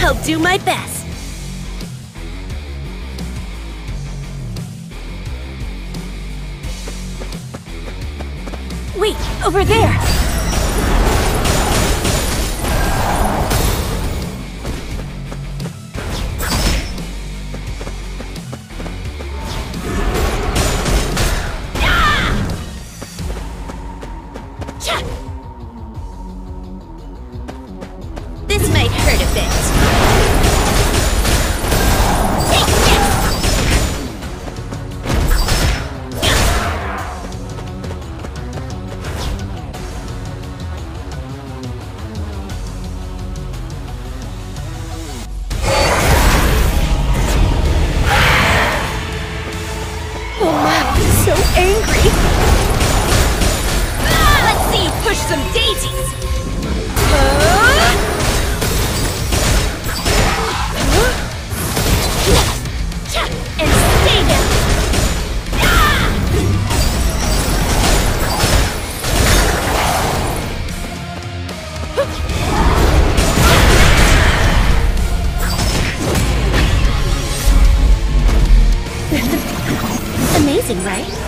I'll do my best. Wait, over there! Angry. Ah, let's see push some daisies. Huh? And stay. Ah! Amazing, right?